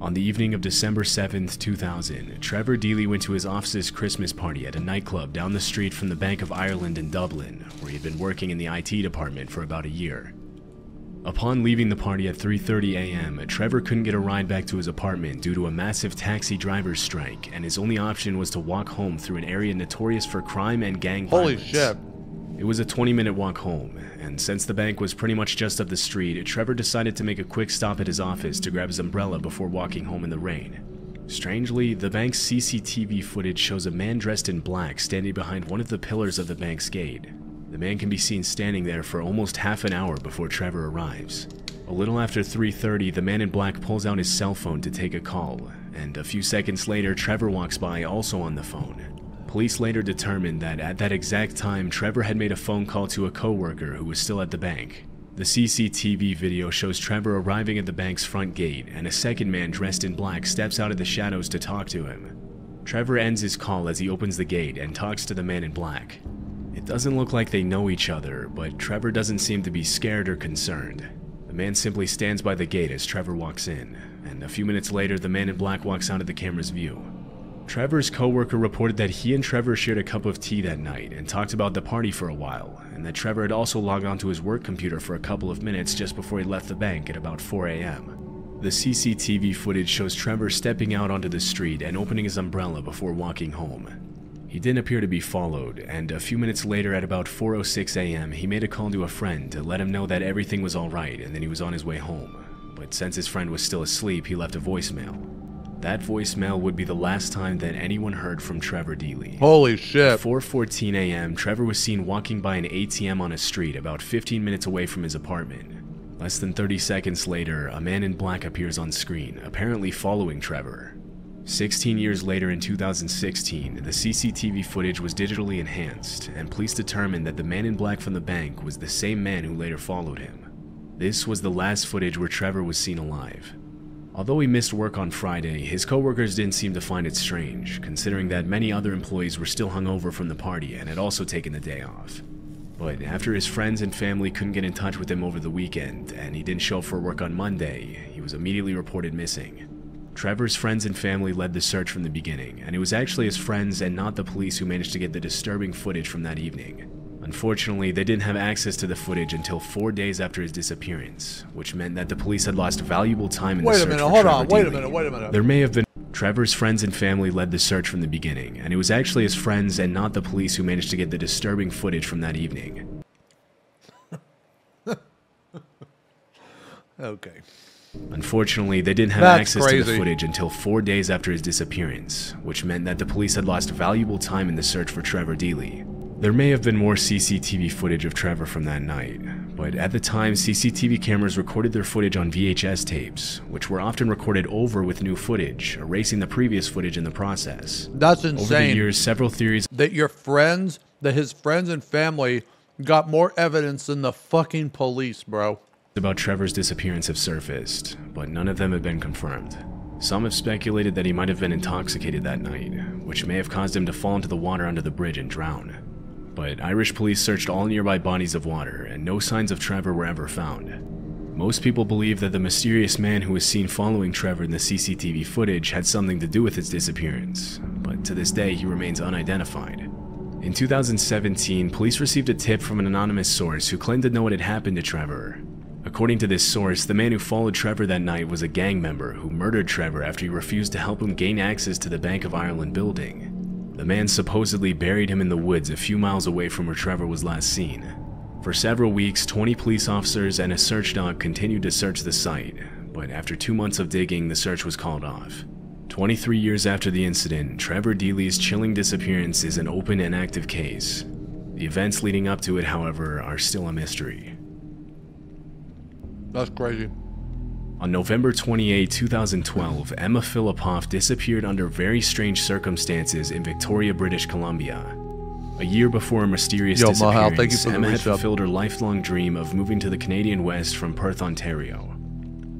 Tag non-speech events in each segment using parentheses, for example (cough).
On the evening of December 7th, 2000, Trevor Deely went to his office's Christmas party at a nightclub down the street from the Bank of Ireland in Dublin, where he had been working in the IT department for about a year. Upon leaving the party at 3:30 a.m., Trevor couldn't get a ride back to his apartment due to a massive taxi driver's strike, and his only option was to walk home through an area notorious for crime and gang Holy violence. shit. It was a 20 minute walk home, and since the bank was pretty much just up the street, Trevor decided to make a quick stop at his office to grab his umbrella before walking home in the rain. Strangely, the bank's CCTV footage shows a man dressed in black standing behind one of the pillars of the bank's gate. The man can be seen standing there for almost half an hour before Trevor arrives. A little after 3:30, the man in black pulls out his cell phone to take a call, and a few seconds later, Trevor walks by also on the phone. Police later determined that at that exact time, Trevor had made a phone call to a coworker who was still at the bank. The CCTV video shows Trevor arriving at the bank's front gate, and a second man dressed in black steps out of the shadows to talk to him. Trevor ends his call as he opens the gate and talks to the man in black. It doesn't look like they know each other, but Trevor doesn't seem to be scared or concerned. The man simply stands by the gate as Trevor walks in, and a few minutes later, the man in black walks out of the camera's view. Trevor's coworker reported that he and Trevor shared a cup of tea that night and talked about the party for a while, and that Trevor had also logged onto his work computer for a couple of minutes just before he left the bank at about 4 a.m. The CCTV footage shows Trevor stepping out onto the street and opening his umbrella before walking home. He didn't appear to be followed, and a few minutes later at about 4:06 a.m., he made a call to a friend to let him know that everything was all right and that he was on his way home. But since his friend was still asleep, he left a voicemail. That voicemail would be the last time that anyone heard from Trevor Deely. Holy shit. At 4:14 a.m., Trevor was seen walking by an ATM on a street about 15 minutes away from his apartment. Less than 30 seconds later, a man in black appears on screen, apparently following Trevor. 16 years later in 2016, the CCTV footage was digitally enhanced, and police determined that the man in black from the bank was the same man who later followed him. This was the last footage where Trevor was seen alive. Although he missed work on Friday, his coworkers didn't seem to find it strange, considering that many other employees were still hungover from the party and had also taken the day off. But after his friends and family couldn't get in touch with him over the weekend, and he didn't show up for work on Monday, he was immediately reported missing. Trevor's friends and family led the search from the beginning, and it was actually his friends and not the police who managed to get the disturbing footage from that evening. Unfortunately, they didn't have access to the footage until four days after his disappearance, which meant that the police had lost valuable time in Wait the a search minute, for hold Trevor on, wait a minute, wait a minute. There may have been Trevor's friends and family led the search from the beginning, and it was actually his friends and not the police who managed to get the disturbing footage from that evening. (laughs) Okay. Unfortunately, they didn't have That's access to the footage until four days after his disappearance, which meant that the police had lost valuable time in the search for Trevor Deely. There may have been more CCTV footage of Trevor from that night, but at the time, CCTV cameras recorded their footage on VHS tapes, which were often recorded over with new footage, erasing the previous footage in the process. That's insane. Over the years, several theories that your friends, that his friends and family got more evidence than the fucking police, bro. about Trevor's disappearance have surfaced, but none of them have been confirmed. Some have speculated that he might have been intoxicated that night, which may have caused him to fall into the water under the bridge and drown. But Irish police searched all nearby bodies of water, and no signs of Trevor were ever found. Most people believe that the mysterious man who was seen following Trevor in the CCTV footage had something to do with his disappearance, but to this day he remains unidentified. In 2017, police received a tip from an anonymous source who claimed to know what had happened to Trevor. According to this source, the man who followed Trevor that night was a gang member who murdered Trevor after he refused to help him gain access to the Bank of Ireland building. The man supposedly buried him in the woods a few miles away from where Trevor was last seen. For several weeks, 20 police officers and a search dog continued to search the site, but after two months of digging, the search was called off. 23 years after the incident, Trevor Deely's chilling disappearance is an open and active case. The events leading up to it, however, are still a mystery. That's crazy. On November 28, 2012, Emma Fillipoff disappeared under very strange circumstances in Victoria, British Columbia. A year before a mysterious Yo, Mahal, disappearance, for Emma had fulfilled her lifelong dream of moving to the Canadian West from Perth, Ontario.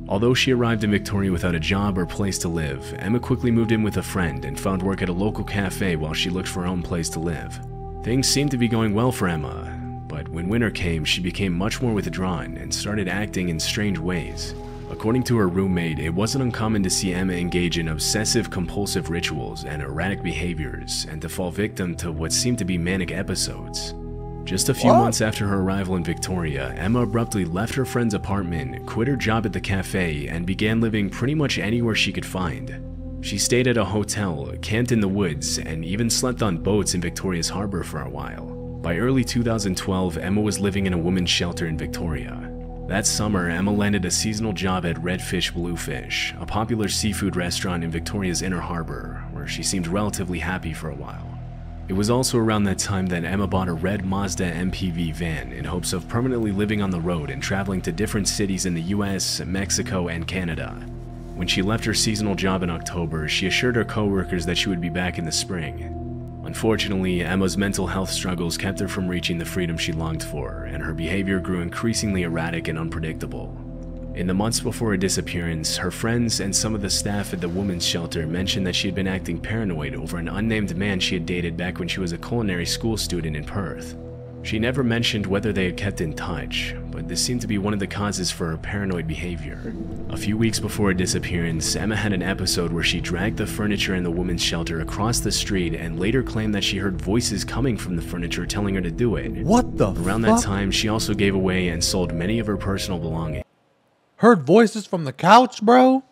Although she arrived in Victoria without a job or place to live, Emma quickly moved in with a friend and found work at a local cafe while she looked for her own place to live. Things seemed to be going well for Emma, but when winter came, she became much more withdrawn and started acting in strange ways. According to her roommate, it wasn't uncommon to see Emma engage in obsessive compulsive rituals and erratic behaviors and to fall victim to what seemed to be manic episodes. Just a few What? months after her arrival in Victoria, Emma abruptly left her friend's apartment, quit her job at the cafe, and began living pretty much anywhere she could find. She stayed at a hotel, camped in the woods, and even slept on boats in Victoria's harbor for a while. By early 2012, Emma was living in a women's shelter in Victoria. That summer, Emma landed a seasonal job at Redfish Bluefish, a popular seafood restaurant in Victoria's Inner Harbor, where she seemed relatively happy for a while. It was also around that time that Emma bought a red Mazda MPV van in hopes of permanently living on the road and traveling to different cities in the US, Mexico, and Canada. When she left her seasonal job in October, she assured her coworkers that she would be back in the spring. Unfortunately, Emma's mental health struggles kept her from reaching the freedom she longed for, and her behavior grew increasingly erratic and unpredictable. In the months before her disappearance, her friends and some of the staff at the women's shelter mentioned that she had been acting paranoid over an unnamed man she had dated back when she was a culinary school student in Perth. She never mentioned whether they had kept in touch, but this seemed to be one of the causes for her paranoid behavior. A few weeks before her disappearance, Emma had an episode where she dragged the furniture in the women's shelter across the street and later claimed that she heard voices coming from the furniture telling her to do it. What the Around fuck? that time, she also gave away and sold many of her personal belongings. Heard voices from the couch, bro?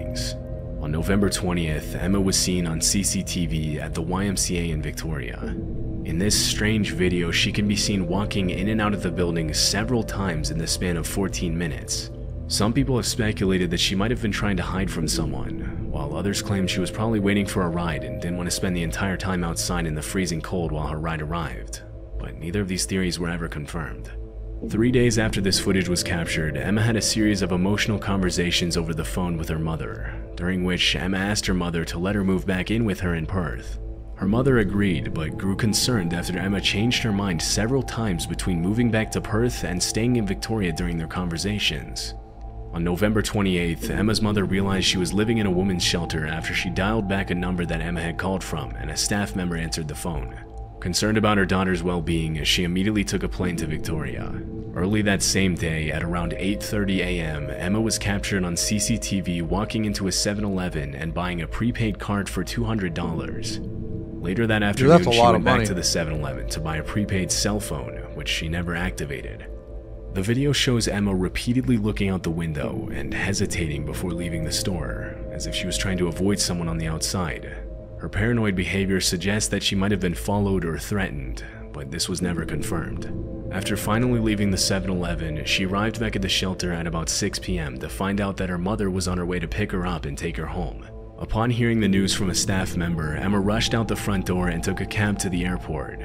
On November 20th, Emma was seen on CCTV at the YMCA in Victoria. In this strange video, she can be seen walking in and out of the building several times in the span of 14 minutes. Some people have speculated that she might have been trying to hide from someone, while others claim she was probably waiting for a ride and didn't want to spend the entire time outside in the freezing cold while her ride arrived. But neither of these theories were ever confirmed. Three days after this footage was captured, Emma had a series of emotional conversations over the phone with her mother, during which Emma asked her mother to let her move back in with her in Perth. Her mother agreed, but grew concerned after Emma changed her mind several times between moving back to Perth and staying in Victoria during their conversations. On November 28th, Emma's mother realized she was living in a woman's shelter after she dialed back a number that Emma had called from and a staff member answered the phone. Concerned about her daughter's well-being, she immediately took a plane to Victoria. Early that same day, at around 8:30 a.m., Emma was captured on CCTV walking into a 7-Eleven and buying a prepaid card for $200. Later that afternoon, a she lot went back money. to the 7-Eleven to buy a prepaid cell phone, which she never activated. The video shows Emma repeatedly looking out the window and hesitating before leaving the store, as if she was trying to avoid someone on the outside. Her paranoid behavior suggests that she might have been followed or threatened, but this was never confirmed. After finally leaving the 7 Eleven, she arrived back at the shelter at about 6 p.m. to find out that her mother was on her way to pick her up and take her home. Upon hearing the news from a staff member, Emma rushed out the front door and took a cab to the airport.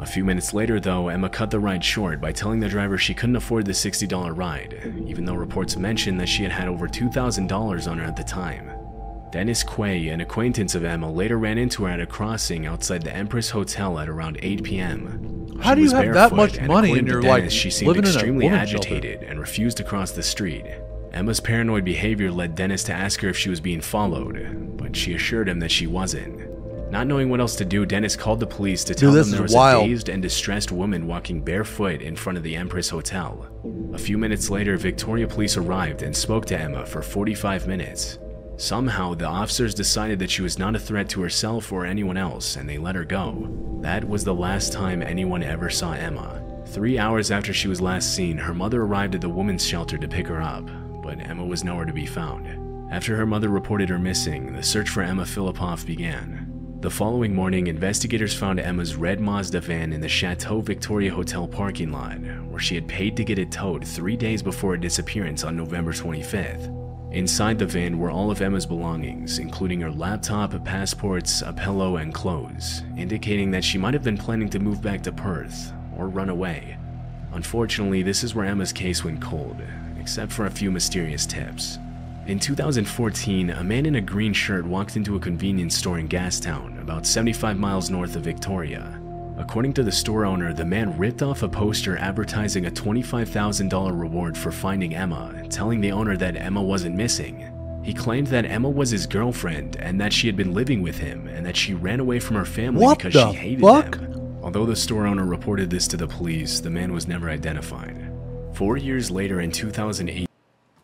A few minutes later, though, Emma cut the ride short by telling the driver she couldn't afford the $60 ride, even though reports mentioned that she had had over $2,000 on her at the time. Dennis Quay, an acquaintance of Emma, later ran into her at a crossing outside the Empress Hotel at around 8 p.m. How do you have that much money and you're, like, she seemed living in a extremely woman's shelter? agitated and refused to cross the street. Emma's paranoid behavior led Dennis to ask her if she was being followed, but she assured him that she wasn't. Not knowing what else to do, Dennis called the police to tell this them there was wild. a dazed and distressed woman walking barefoot in front of the Empress Hotel. A few minutes later, Victoria police arrived and spoke to Emma for 45 minutes. Somehow, the officers decided that she was not a threat to herself or anyone else, and they let her go. That was the last time anyone ever saw Emma. Three hours after she was last seen, her mother arrived at the women's shelter to pick her up, but Emma was nowhere to be found. After her mother reported her missing, the search for Emma Fillipoff began. The following morning, investigators found Emma's red Mazda van in the Chateau Victoria Hotel parking lot, where she had paid to get it towed three days before her disappearance on November 25th. Inside the van were all of Emma's belongings, including her laptop, passports, a pillow, and clothes, indicating that she might have been planning to move back to Perth or run away. Unfortunately, this is where Emma's case went cold, except for a few mysterious tips. In 2014, a man in a green shirt walked into a convenience store in Gastown, about 75 miles north of Victoria. According to the store owner, the man ripped off a poster advertising a $25,000 reward for finding Emma, telling the owner that Emma wasn't missing. He claimed that Emma was his girlfriend and that she had been living with him and that she ran away from her family What because she hated fuck? them. Although the store owner reported this to the police, the man was never identified. Four years later in 2008,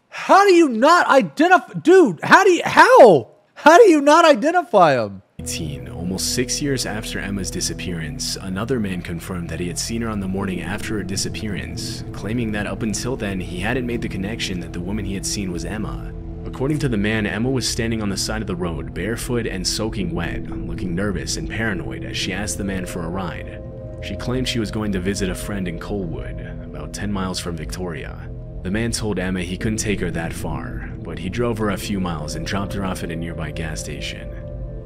How do you not identify, dude? How do you how? How do you not identify him? 18, almost six years after Emma's disappearance, another man confirmed that he had seen her on the morning after her disappearance, claiming that up until then he hadn't made the connection that the woman he had seen was Emma. According to the man, Emma was standing on the side of the road, barefoot and soaking wet, looking nervous and paranoid as she asked the man for a ride. She claimed she was going to visit a friend in Colwood, 10 miles from Victoria. The man told Emma he couldn't take her that far, but he drove her a few miles and dropped her off at a nearby gas station.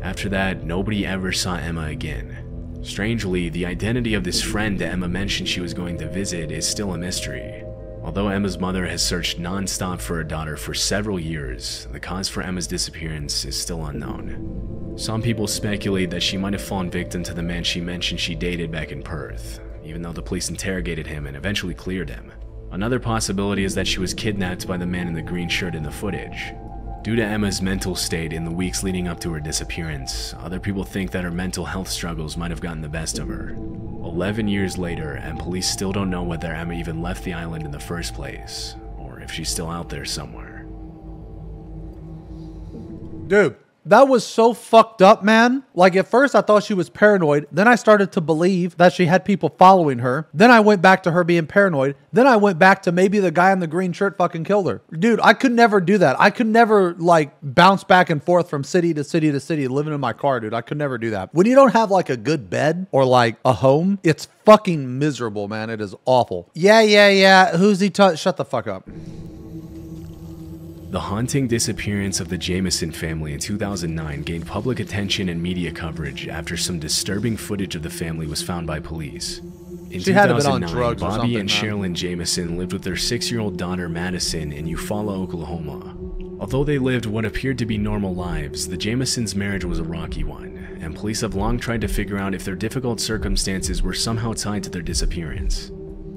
After that, nobody ever saw Emma again. Strangely, the identity of this friend that Emma mentioned she was going to visit is still a mystery. Although Emma's mother has searched non-stop for her daughter for several years, the cause for Emma's disappearance is still unknown. Some people speculate that she might have fallen victim to the man she mentioned she dated back in Perth, even though the police interrogated him and eventually cleared him. Another possibility is that she was kidnapped by the man in the green shirt in the footage. Due to Emma's mental state in the weeks leading up to her disappearance, other people think that her mental health struggles might have gotten the best of her. 11 years later, and police still don't know whether Emma even left the island in the first place, or if she's still out there somewhere. Dude, that was so fucked up, man. Like at first I thought she was paranoid. Then I started to believe that she had people following her. Then I went back to her being paranoid. Then I went back to maybe the guy in the green shirt fucking killed her. Dude, I could never do that. I could never like bounce back and forth from city to city to city living in my car, dude. I could never do that. When you don't have like a good bed or like a home, it's fucking miserable, man. It is awful. Yeah, yeah, yeah. Who's he? T- Shut the fuck up. The haunting disappearance of the Jamison family in 2009 gained public attention and media coverage after some disturbing footage of the family was found by police. In She had on 2009, drugs Bobby and. Sherilyn Jamison lived with their six-year-old daughter Madison in Eufaula, Oklahoma. Although they lived what appeared to be normal lives, the Jamisons' marriage was a rocky one, and police have long tried to figure out if their difficult circumstances were somehow tied to their disappearance.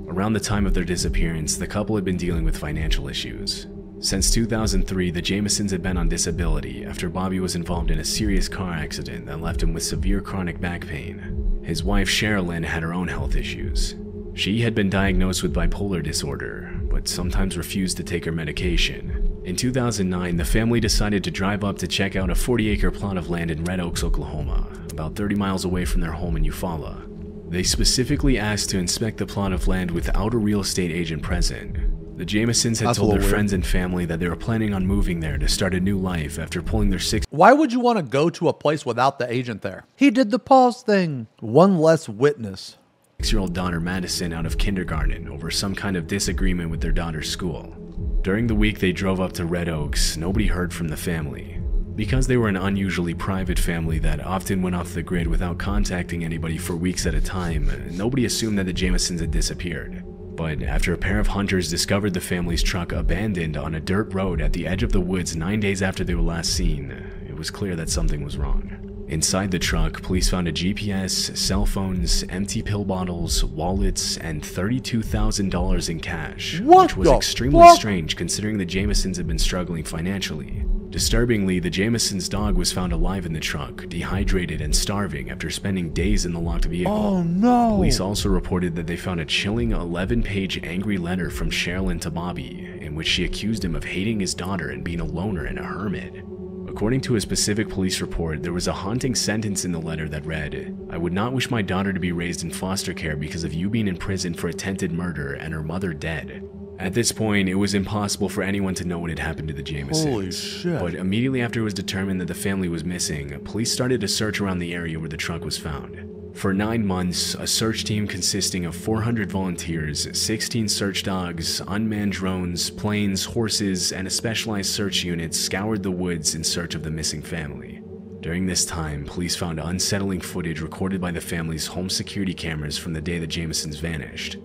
Around the time of their disappearance, the couple had been dealing with financial issues. Since 2003, the Jamisons had been on disability after Bobby was involved in a serious car accident that left him with severe chronic back pain. His wife Sherilyn had her own health issues. She had been diagnosed with bipolar disorder, but sometimes refused to take her medication. In 2009, the family decided to drive up to check out a 40 acre plot of land in Red Oaks, Oklahoma, about 30 miles away from their home in Eufaula. They specifically asked to inspect the plot of land without a real estate agent present. The Jamisons had That's told their weird. friends and family that they were planning on moving there to start a new life after pulling their six Why would you want to go to a place without the agent there? He did the pause thing. One less witness. Six year old daughter Madison out of kindergarten over some kind of disagreement with their daughter's school. During the week they drove up to Red Oaks, nobody heard from the family. Because they were an unusually private family that often went off the grid without contacting anybody for weeks at a time, nobody assumed that the Jamisons had disappeared. But after a pair of hunters discovered the family's truck abandoned on a dirt road at the edge of the woods nine days after they were last seen, it was clear that something was wrong. Inside the truck, police found a GPS, cell phones, empty pill bottles, wallets, and $32,000 in cash, What which was extremely fuck? strange considering the Jamisons had been struggling financially. Disturbingly, the Jamisons' dog was found alive in the truck, dehydrated and starving after spending days in the locked vehicle. Oh no. Police also reported that they found a chilling 11 page angry letter from Sherilyn to Bobby, in which she accused him of hating his daughter and being a loner and a hermit. According to a specific police report, there was a haunting sentence in the letter that read, I would not wish my daughter to be raised in foster care because of you being in prison for attempted murder and her mother dead. At this point, it was impossible for anyone to know what had happened to the Jamisons. Holy shit. But immediately after it was determined that the family was missing, police started a search around the area where the truck was found. For nine months, a search team consisting of 400 volunteers, 16 search dogs, unmanned drones, planes, horses, and a specialized search unit scoured the woods in search of the missing family. During this time, police found unsettling footage recorded by the family's home security cameras from the day the Jamisons vanished.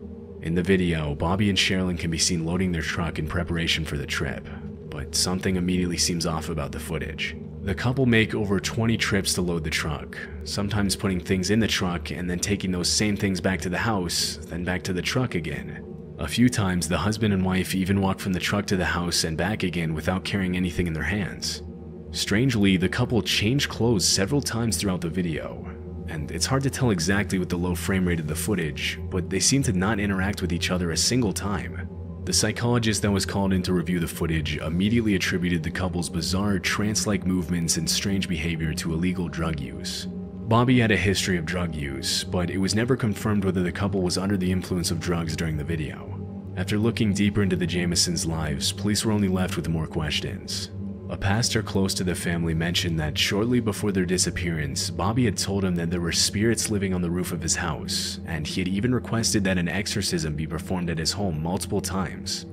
In the video, Bobby and Sherilyn can be seen loading their truck in preparation for the trip, but something immediately seems off about the footage. The couple make over 20 trips to load the truck, sometimes putting things in the truck and then taking those same things back to the house, then back to the truck again. A few times, the husband and wife even walk from the truck to the house and back again without carrying anything in their hands. Strangely, the couple change clothes several times throughout the video, and it's hard to tell exactly with the low frame rate of the footage, but they seem to not interact with each other a single time. The psychologist that was called in to review the footage immediately attributed the couple's bizarre trance like movements and strange behavior to illegal drug use. Bobby had a history of drug use, but it was never confirmed whether the couple was under the influence of drugs during the video. After looking deeper into the Jamisons' lives, police were only left with more questions. A pastor close to the family mentioned that shortly before their disappearance, Bobby had told him that there were spirits living on the roof of his house, and he had even requested that an exorcism be performed at his home multiple times.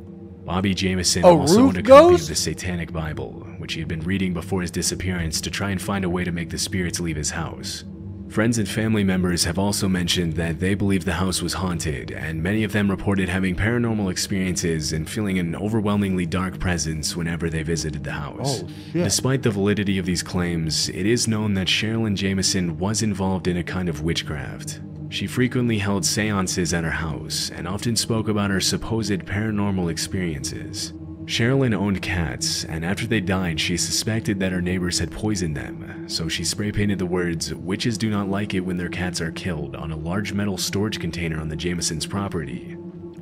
Bobby Jamison A also owned a copy ghost? of the Satanic Bible, which he had been reading before his disappearance to try and find a way to make the spirits leave his house. Friends and family members have also mentioned that they believe the house was haunted, and many of them reported having paranormal experiences and feeling an overwhelmingly dark presence whenever they visited the house. Oh. Despite the validity of these claims, it is known that Sherilyn Jamison was involved in a kind of witchcraft. She frequently held seances at her house and often spoke about her supposed paranormal experiences. Sherilyn owned cats, and after they died, she suspected that her neighbors had poisoned them, so she spray painted the words, Witches do not like it when their cats are killed, on a large metal storage container on the Jamisons' property.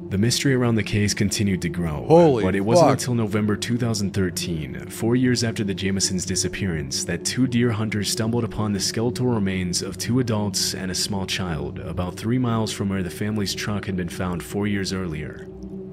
The mystery around the case continued to grow, Holy but it wasn't fuck. until November 2013, four years after the Jamisons' disappearance, that two deer hunters stumbled upon the skeletal remains of two adults and a small child, about three miles from where the family's truck had been found four years earlier.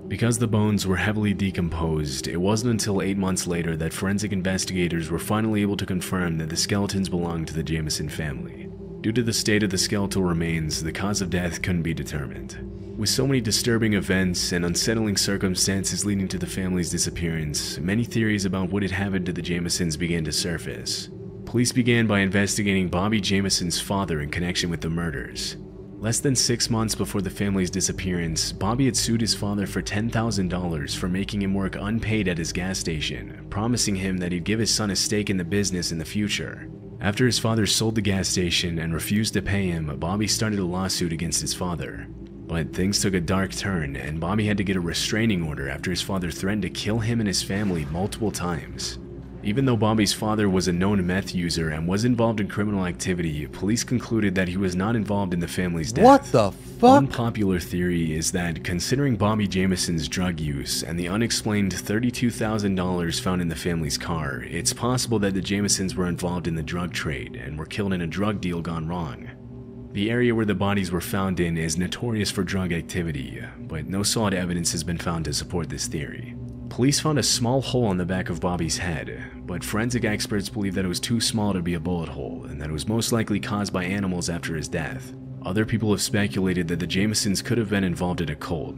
Because the bones were heavily decomposed, it wasn't until eight months later that forensic investigators were finally able to confirm that the skeletons belonged to the Jamison family. Due to the state of the skeletal remains, the cause of death couldn't be determined. With so many disturbing events and unsettling circumstances leading to the family's disappearance, many theories about what had happened to the Jamisons began to surface. Police began by investigating Bobby Jamison's father in connection with the murders. Less than six months before the family's disappearance, Bobby had sued his father for $10,000 for making him work unpaid at his gas station, promising him that he'd give his son a stake in the business in the future. After his father sold the gas station and refused to pay him, Bobby started a lawsuit against his father. But things took a dark turn, and Bobby had to get a restraining order after his father threatened to kill him and his family multiple times. Even though Bobby's father was a known meth user and was involved in criminal activity, police concluded that he was not involved in the family's death. What the fuck? Unpopular theory is that considering Bobby Jamison's drug use and the unexplained $32,000 found in the family's car, it's possible that the Jamisons were involved in the drug trade and were killed in a drug deal gone wrong. The area where the bodies were found in is notorious for drug activity, but no solid evidence has been found to support this theory. Police found a small hole on the back of Bobby's head, but forensic experts believe that it was too small to be a bullet hole and that it was most likely caused by animals after his death. Other people have speculated that the Jamisons could have been involved in a cult.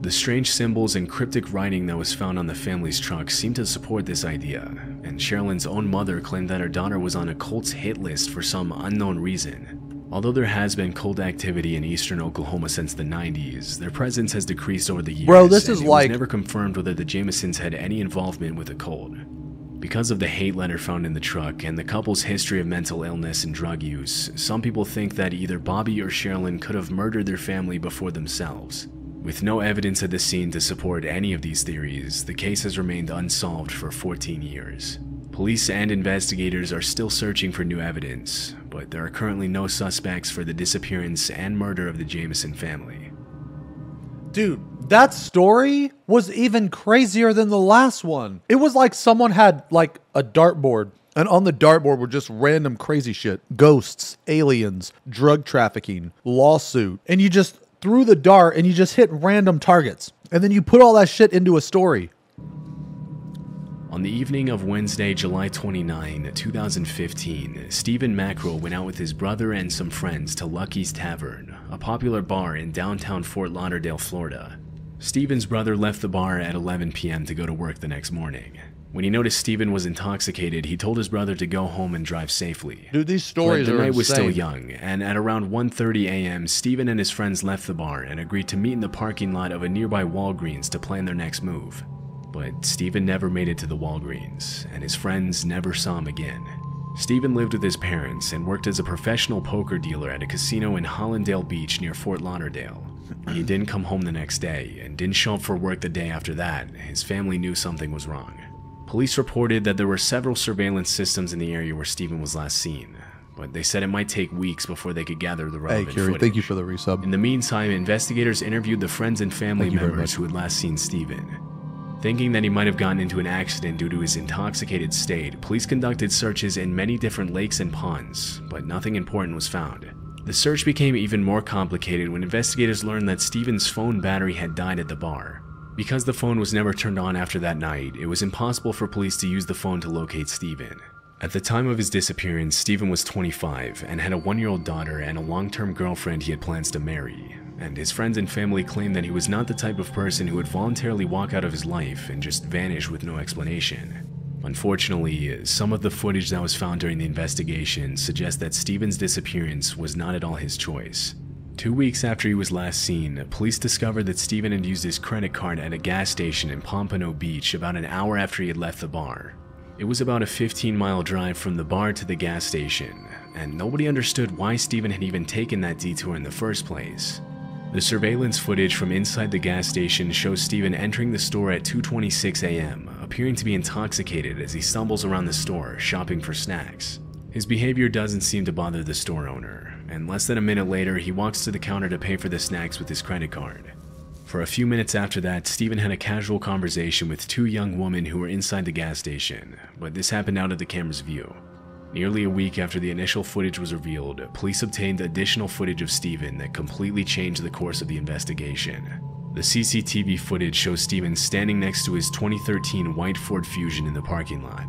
The strange symbols and cryptic writing that was found on the family's truck seem to support this idea, and Sherilyn's own mother claimed that her daughter was on a cult's hit list for some unknown reason. Although there has been cold activity in eastern Oklahoma since the 90s, their presence has decreased over the years. Bro, this is like- never confirmed whether the Jamisons had any involvement with the cold. Because of the hate letter found in the truck and the couple's history of mental illness and drug use, some people think that either Bobby or Sherilyn could have murdered their family before themselves. With no evidence at the scene to support any of these theories, the case has remained unsolved for 14 years. Police and investigators are still searching for new evidence, but there are currently no suspects for the disappearance and murder of the Jamison family. Dude, that story was even crazier than the last one. It was like someone had like a dartboard, and on the dartboard were just random crazy shit ghosts, aliens, drug trafficking, lawsuit. And you just threw the dart and you just hit random targets. And then you put all that shit into a story. On the evening of Wednesday, July 29, 2015, Stephen Mackerel went out with his brother and some friends to Lucky's Tavern, a popular bar in downtown Fort Lauderdale, Florida. Stephen's brother left the bar at 11 p.m. to go to work the next morning. When he noticed Stephen was intoxicated, he told his brother to go home and drive safely. Dude, these stories But the are night was still young, and at around 1:30 a.m., Stephen and his friends left the bar and agreed to meet in the parking lot of a nearby Walgreens to plan their next move. But Stephen never made it to the Walgreens, and his friends never saw him again. Stephen lived with his parents and worked as a professional poker dealer at a casino in Hallandale Beach near Fort Lauderdale. He didn't come home the next day and didn't show up for work the day after that. His family knew something was wrong. Police reported that there were several surveillance systems in the area where Stephen was last seen, but they said it might take weeks before they could gather the Hey, relevant Curie, footage. thank you for the resub. In the meantime, investigators interviewed the friends and family Thank you very members who had last seen Steven. Thinking that he might have gotten into an accident due to his intoxicated state, police conducted searches in many different lakes and ponds, but nothing important was found. The search became even more complicated when investigators learned that Steven's phone battery had died at the bar. Because the phone was never turned on after that night, it was impossible for police to use the phone to locate Steven. At the time of his disappearance, Steven was 25 and had a one year old daughter and a long term girlfriend he had plans to marry. And his friends and family claimed that he was not the type of person who would voluntarily walk out of his life and just vanish with no explanation. Unfortunately, some of the footage that was found during the investigation suggests that Steven's disappearance was not at all his choice. Two weeks after he was last seen, police discovered that Steven had used his credit card at a gas station in Pompano Beach about an hour after he had left the bar. It was about a 15 mile drive from the bar to the gas station, and nobody understood why Steven had even taken that detour in the first place. The surveillance footage from inside the gas station shows Steven entering the store at 2:26 a.m., appearing to be intoxicated as he stumbles around the store shopping for snacks. His behavior doesn't seem to bother the store owner, and less than a minute later, he walks to the counter to pay for the snacks with his credit card. For a few minutes after that, Steven had a casual conversation with two young women who were inside the gas station, but this happened out of the camera's view. Nearly a week after the initial footage was revealed, police obtained additional footage of Steven that completely changed the course of the investigation. The CCTV footage shows Steven standing next to his 2013 white Ford Fusion in the parking lot.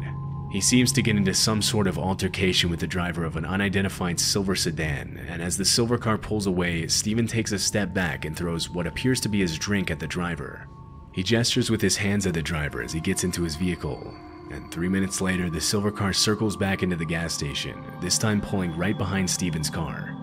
He seems to get into some sort of altercation with the driver of an unidentified silver sedan, and as the silver car pulls away, Steven takes a step back and throws what appears to be his drink at the driver. He gestures with his hands at the driver as he gets into his vehicle, and three minutes later, the silver car circles back into the gas station, this time pulling right behind Steven's car.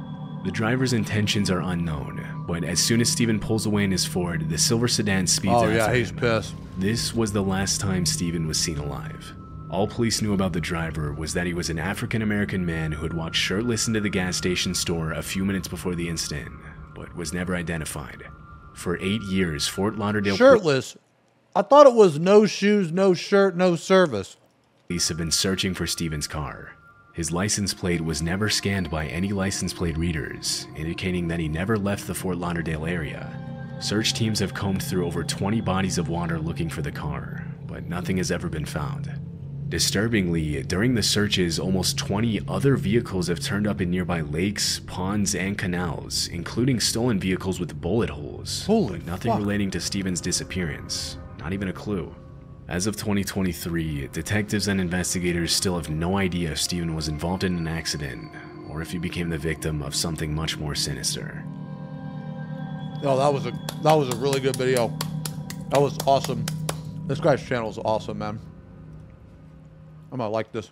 The driver's intentions are unknown, but as soon as Steven pulls away in his Ford, the silver sedan speeds Oh after yeah, he's him. pissed. This was the last time Steven was seen alive. All police knew about the driver was that he was an African American man who had walked shirtless into the gas station store a few minutes before the incident, but was never identified. For eight years, Fort Lauderdale Shirtless. I thought it was no shoes, no shirt, no service. police have been searching for Steven's car. His license plate was never scanned by any license plate readers, indicating that he never left the Fort Lauderdale area. Search teams have combed through over 20 bodies of water looking for the car, but nothing has ever been found. Disturbingly, during the searches, almost 20 other vehicles have turned up in nearby lakes, ponds, and canals, including stolen vehicles with bullet holes. Holy but nothing fuck. relating to Steven's disappearance. Not even a clue. As of 2023, detectives and investigators still have no idea if Steven was involved in an accident or if he became the victim of something much more sinister. No, that was a that was a really good video. That was awesome. This guy's channel is awesome, man. I'm gonna like this.